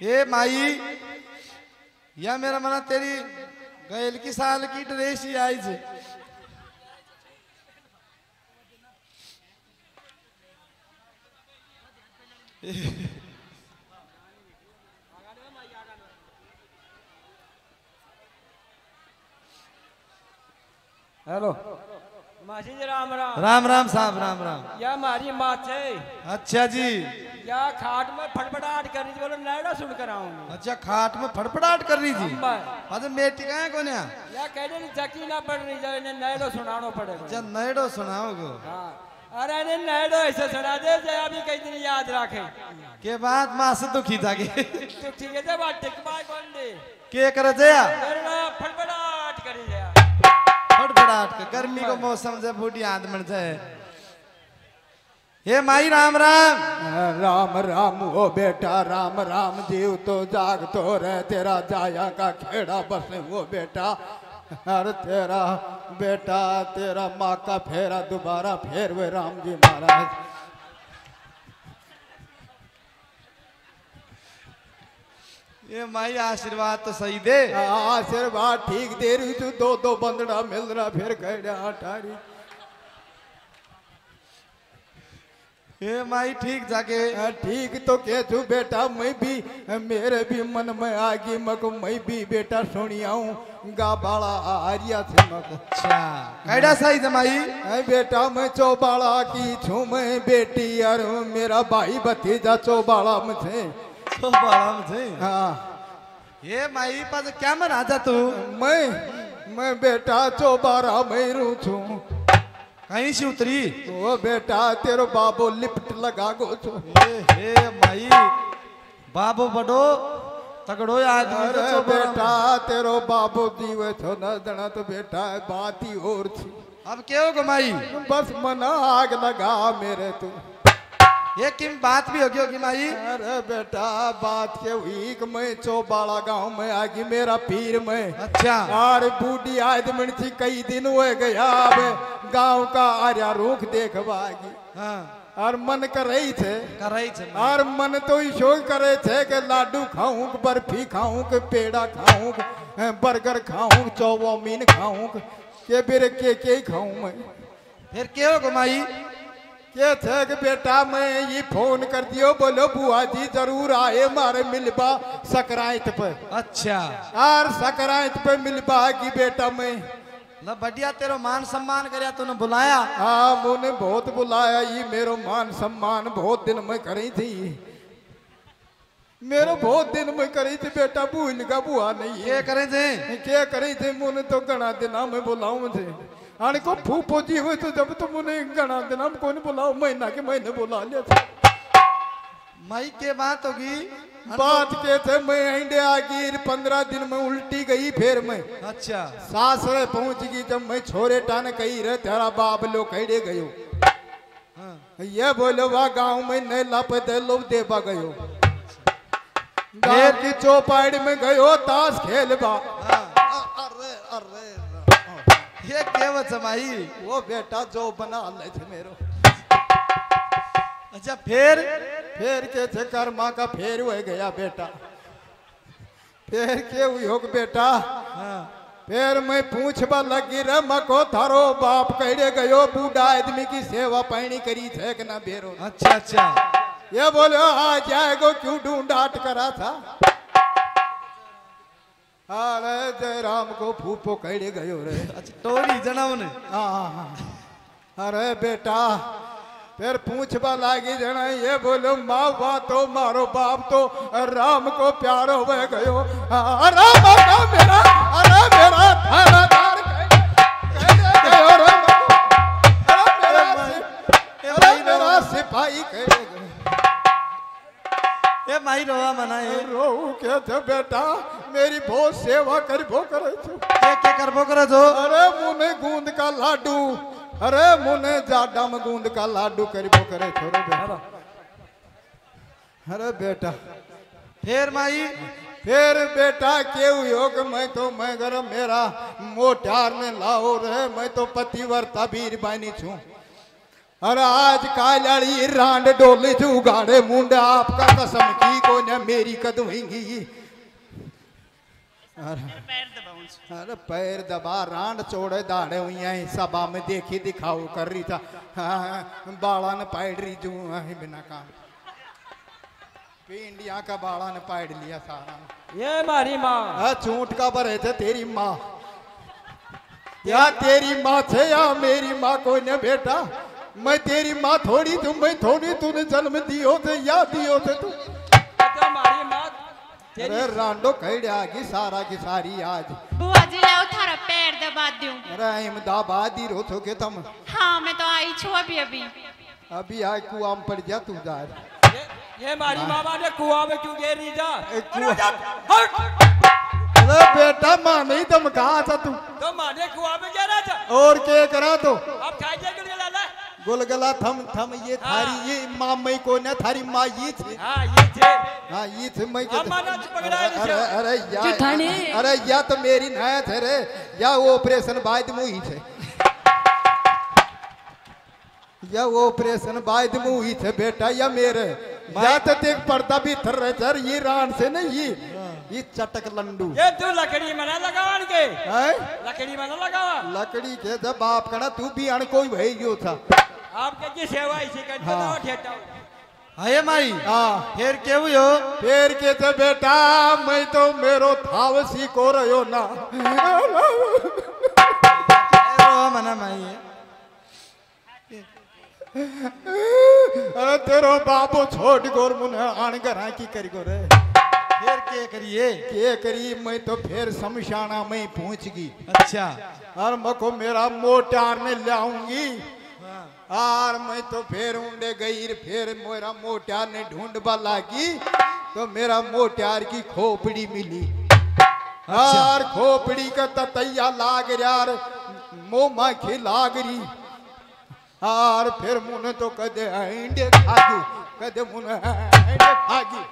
ए माई या मेरा मना तेरी गैल की साल की ड्रेस ही आई थी हेलो। राम राम। राम राम साहब राम राम। या मारी माथे अच्छा जी। या खाट में फटफटाहट कर रही थी बोलो लैडा सुन कर आऊँगी। अच्छा खाट में फटफटाहट कर रही थी अच्छा मेटी का है कोने? या कह नहीं जकी ना पड़ रही जाए नैडो सुनानो पड़ेगा अच्छा नैडो सुनाओगे? हाँ। अरे ने नैडो ऐसे सुना दे जे अभी कई दिन याद रखे। के बात? माँ से दुखी था के? दुखी के जे बात टिक बाय कौन दे? के कर जया? फटफटाहट करी जया। फटफटाहट गर्मी को मौसम से बूढ़ी आदमी जाए हे माई राम राम। राम राम ओ बेटा राम राम जीव तो जाग तो रहे तेरा जाया का खेड़ा बसे वो बेटा। हर तेरा बेटा तेरा माँ का फेरा दोबारा फेर वे राम जी महाराज। ये माई आशीर्वाद तो सही दे। आशीर्वाद ठीक दे रही तू दो दो बंदड़ा मिल रहा फिर खेड़ा अठारी हे माई ठीक जाके हाँ, ठीक तो कह तू बेटा मैं भी मेरे भी मन में आगी मको मैं भी बेटा सुनियाऊं गा बाला आरिया से मको अच्छा कैडा सही जमाई ऐ बेटा मैं चौबाड़ा की छू मैं बेटी और मेरा भाई भतीजा चौबाड़ा में थे तो बड़ा मुझे हाँ ये माई पास क्या मन आजा तू? मैं मैं बेटा चौबाड़ा में रू छू। कहीं से उतरी? ओ बेटा तेरो बाबो लिफ्ट लगा गो छो हे हे माई बाबो बड़ो तगड़ो आदमी तो बेटा तेरो बाबो दीवे छो न जना तो बेटा बात ही और थी। अब क्या होगा माई? बस मना आग लगा मेरे तू। ये किम बात भी होगी होगी माई? अरे बेटा बात के हुई कि मैं चौबाड़ा गाँव में आगी मेरा पीर में। अच्छा। और बूढ़ी आदमी थी कई दिन हुए गया अब गाँव का आर्या रूख देखवागी हाँ। और मन कर रही थे। कर रही माई। और मन तो ईशो करे थे कि लाडू खाऊं कि बर्फ़ी खाऊं कि पेड़ा खाऊं कि बर्गर खाऊं चौमीन खाऊं के बिर के के खाऊं मैं? फिर क्या होगा के थे कि बेटा मैं ये फ़ोन कर दियो बोलो बुआ जी ज़रूर आए मारे मिलबा सकराइत पे। अच्छा। और सकराइत पे मिलबा की बेटा मैं। बढ़िया तेरो मान सम्मान करया तूने बुलाया। हाँ मुने बहुत बुलाया ये मेरो मान सम्मान बहुत दिन में करी थी। मेरो बहुत दिन में करी थी बेटा भूल का बुआ नहीं। ये है करे थे? क्या करी थी मुने तो घना दिना में बुलाऊं थे। आने को फूफो जी हुए तो जब तो मुने घना दिना में कौन बुलाओ महीना के महीने बुला लिया था। माई के बात होगी। बात के थे मैं इंडिया गिर पंद्रह दिन में उल्टी गई फिर मैं। अच्छा। सासरे पहुँच गई जब मैं छोरे टान कही रे तेरा बाप लो कहे गयो। हाँ। ये बोलो वाह गाँव में न लप दे लो देबा गयो। गाँव की चौपाड़ी में गयो ताश अरे अरे ये केवत है माई वो बेटा जो बना ले थे मेरो। अच्छा फिर? फिर के थे कर्मा का? फेर हो गया बेटा। फिर के हुई हो बेटा? हाँ। फिर मैं पूछबा लगी रे मको थारो बाप कहड़े गयो बूढ़ा आदमी की सेवा पैनी करी थे कि ना बेरो। अच्छा अच्छा। ये बोलो आ जाएगो क्यों ढूंढाट करा था? अरे जय राम को फूफो कहड़े गयो रे। अच्छा टोरी जनाव ने। हाँ, अरे बेटा फिर पूछबा लागी जना ये बोलो माँ बा तो मारो बाप तो राम को प्यार हो गयो। हाँ, राम मेरा अरे मेरा थानादार कह- कह गयो रे। मेरा सिपाही कह गयो माई रोवा मना ये रोऊ के थे बेटा मेरी बहुत सेवा करबो करे छो के के करबो करे जो अरे मुने गूंद का लाडू अरे मुने जाडा में गूंद का लाडू करबो करे छोरे बेटा। अरे बेटा। फिर माई? फिर बेटा केव योग मैं तो मैं घर मेरा मोटार ने लाओ रे मैं तो पतिवर्ता वीर बानी छू। अरे आज कालड़ी रांड डोली छू गाड़े मुंडा आपका कसम की को को न मेरी कदवेंगी। अरे पैर दबाऊं अरे पैर दबा रांड चोड़े दाड़े हुई हैं सभा में देखी दिखाओ कर रही था। हाँ, बाड़ा ने पाइड रही जू बिना काम। इंडिया का बाड़ा ने पाइड लिया सारा। ये मारी माँ। आ, चूंट का भरे थे तेरी माँ। या तेरी माँ थे या मेरी माँ कोई न बेटा। मैं तेरी माँ थोड़ी तू मैं थोड़ी तूने जन्म दियो थे या दियो थे तू। मारी माँ तेरी अरे रांडो कह आगी सारा की सारी आज। बुआ जी लाओ थारा पैर दबा दूँ अरे अहमदाबाद ही रोथो के तुम। हाँ मैं तो आई छू अभी अभी। अभी आए कुआ में पड़ जा तू जा ये, ये मारी मामा ने कुआँ में क्यों गिरी जा! अरे बेटा माँ नहीं तुम कहा था तू तो माने कुआँ में गिरा था और क्या करा तो? अब गुलगला थम थम ये थारी ये माँ मई को न थारी माँ ये थी। हाँ ये थे। हाँ ये थे मैं के है अरे। अरे या अरे या तो मेरी नया थे रे या वो ऑपरेशन बाद मुही थे। या वो ऑपरेशन बाद मुही थे बेटा या मेरे। या तो देख पड़ता भी थर रहे सर ये रान से नहीं ये ये चटक लंडू। ये तू लकड़ी में ना लगावन के। है? लकड़ी में ना लगावा लकड़ी के जब बाप कना तू भी अण कोई भई गयो था। आपके की सेवा इसी करते हाँ। ना ठेठा अये माई हाँ फिर केव यो फिर के थे बेटा मैं तो मेरो थाव सीखो रहो ना रो मना माई तेरो बाबू छोड़ गोर मुने आण घरा की करी गो रे फिर के करिए के करी मैं तो फिर शमशाना में पहुँच गई अच्छा और मको मेरा मोटार में लाऊँगी और मैं तो फिर उंडे गई फिर मेरा मोटार ने ढूंढबा लागी तो मेरा मोटार की खोपड़ी मिली। और खोपड़ी का ततैया लाग यार मोमा खिलाग रही। और फिर मुने तो कदे अंडे खागी कदे मुने अंडे खागी।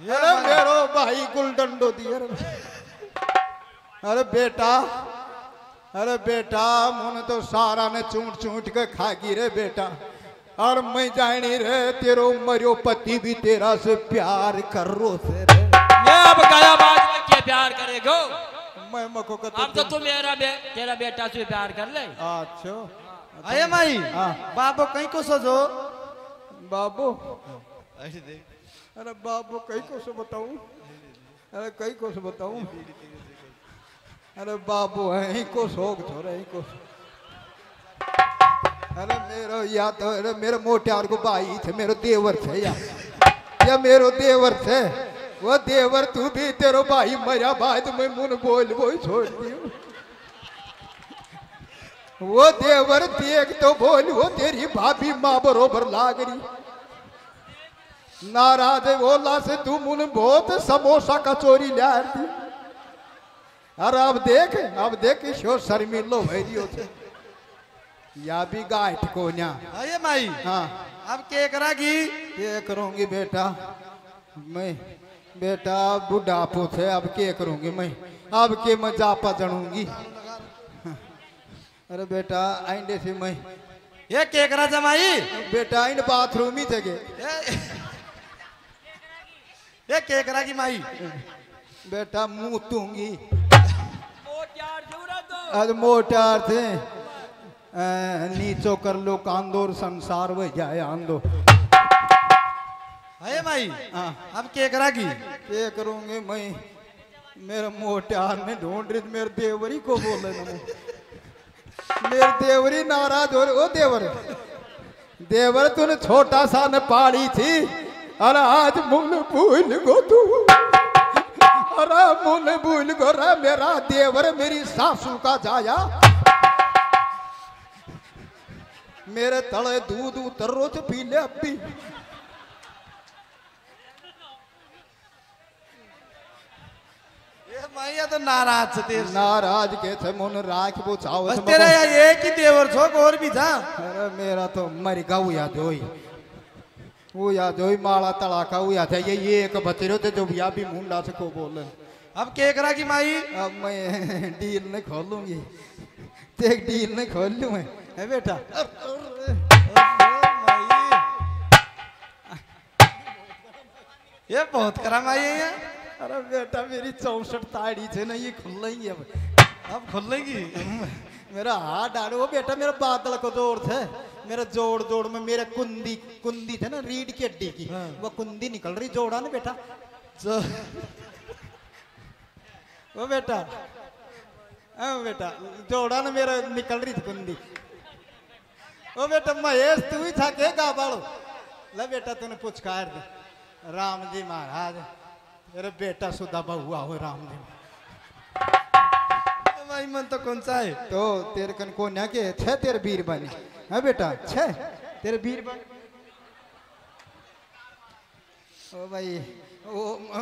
अरे मेरो भाई गुलडंडो दिए रे। अरे बेटा अरे बेटा मुने तो सारा ने चूट चूट के खागी रे बेटा। और मैं जानी रे तेरो मरियो पति भी तेरा से प्यार कर रो से रे। ये अब गया बात में क्या प्यार करेगो? मैं मको अब तो तू मेरा बे, तेरा बेटा से प्यार कर ले। अच्छा। अये माई हाँ। बाबो कहीं को सोचो बाबू? अरे बाबू कहीं को से बताऊँ? अरे कई को से बताऊँ? अरे बाबू है को शौक थोड़ा ही को अरे मेरो या तो अरे मेरे मोटार को भाई थे, मेरो देवर थे या या मेरो देवर थे? वो देवर, तू भी तेरो भाई मरा भाई तो मैं मुन बोल बोल छोड़ दियो। वो देवर देख तो बोल, वो तेरी भाभी माँ बरोबर लाग रही। नाराज़ बोला से तू मुन बहुत समोसा कचोरी ला दी अरे अब देख अब देख शो शर्मिलो भैरियो थे या भी गाठ को अये माई। हाँ। अब के करेगी? ये करूँगी बेटा? मैं बेटा बुढ़ापो थे अब के करूँगी मैं? अब के मैं जापा चढ़ूँगी अरे बेटा आइंडे से मैं ये के करा जमाई बेटा इन बाथरूम ही थे के ये के करेगी माई? बेटा मुँह तूँगी। आज मोटार थे। नीचो कर लो कांदोर संसार वह जाए आंदो। अये माई हाँ। अब के करेगी? ये करूँगी मैं? मेरे मोटार ने ढूंढ रही मेरे देवरी को बोले ना मैं। मेरे देवरी नाराज़ हो रहे ओ देवर। देवर तूने छोटा सा न पाड़ी थी। अरे आज मुन भूल गो तू। अरे मुन भूल गो मेरा देवर मेरी सासू का जाया। मेरे तले दूध उतर रो तो पी ले अब भी ये माई ये तो नाराज़ तेरे नाराज़ के थे मुन राख वो चावत तेरा यार एक ही देवर छो और भी था। अरे मेरा तो मर गाऊ याद होई। वो याद होई माला तड़ाका वो याद है ये ये एक बचरो थे जो या भी मुंडा से को बोले। अब के करेगी माई। अब मैं डील नहीं खोलूँगी। देख डील नहीं खोल लूँ मैं। है बेटा। ये बहुत करम माई है अरे बेटा मेरी चौसठ ताड़ी से ना ये खुल रही अब अब खुल लेगी मेरा हाथ डालो। वो बेटा मेरा बादल को जोड़ थे मेरा जोड़ जोड़ में मेरा कुंदी कुंदी थे ना रीढ़ की हड्डी की। हाँ। वो कुंदी निकल रही जोड़ा ना बेटा। जो वो बेटा। हाँ बेटा। जोड़ा ना मेरा निकल रही थी कुंदी। ओ बेटा महेश तू ही था के गा बाड़ो ले बेटा तूने पुचकार दे। राम जी महाराज मेरा बेटा सुधा बहुआ हो राम जी। भाई मन तो कौन सा है? तो तेरे कन को ना के छे तेरे वीर बने। हाँ बेटा छे। तेरे वीर ओ भाई ओ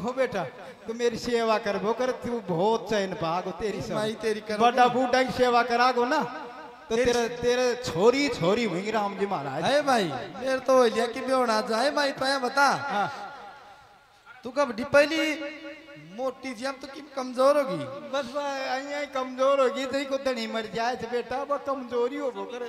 ओ बेटा तू मेरी सेवा कर वो कर तू बहुत चैन भागो तेरी सेवा माई तेरी करो। बड़ा बूढ़ा की सेवा करागो ना तो तेरे तेरे छोरी छोरी हुई राम जी महाराज। है भाई मेरे तो हो लिया कि बेहोना जाए भाई तो है बता। हाँ। तू कब पहली मोटी थी अब तो कि कमज़ोर होगी? बस भाई कमज़ोर होगी तो को धनी मर जाए बेटा वो कमज़ोरी हो वो करे।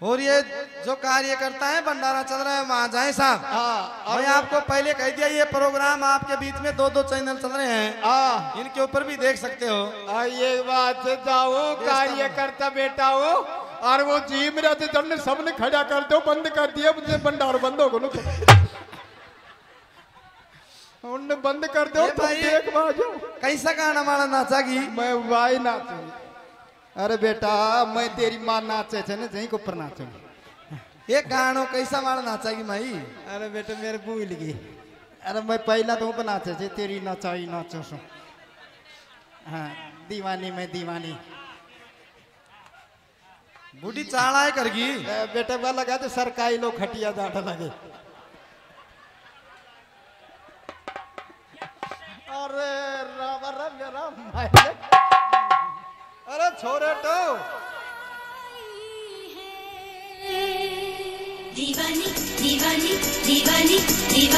और ये जो कार्य करता है भंडारा चल रहा है वहाँ जाए साहब। हाँ मैं आपको पहले कह दिया ये प्रोग्राम आपके बीच में दो दो चैनल चल रहे हैं। हाँ। इनके ऊपर भी देख सकते हो। आ, ये बात जाओ कार्य करता बेटा हो और वो जी मेरा तो जन सबने खड़ा कर दो बंद कर दिया मुझे भंडार बंद हो गया बंद कर दो तुम देख बाजो कैसा गाना मारा नाचागी? मैं वाई नाचू अरे बेटा मैं तेरी माँ नाचे थे ना जहीं को ऊपर नाचू। ये गानो कैसा मारा नाचागी माई? अरे बेटा मेरे भूल गई। अरे मैं पहला तो ऊपर नाचे थे तेरी नचाई नाचो सो हाँ दीवानी मैं दीवानी। बूढ़ी चाड़ा है करगी बेटा बा लगा तो सरकारी लोग खटिया जाटा लगे। अरे राम राम राम अरे छोरे तो दीवानी दीवानी दीवानी दीवानी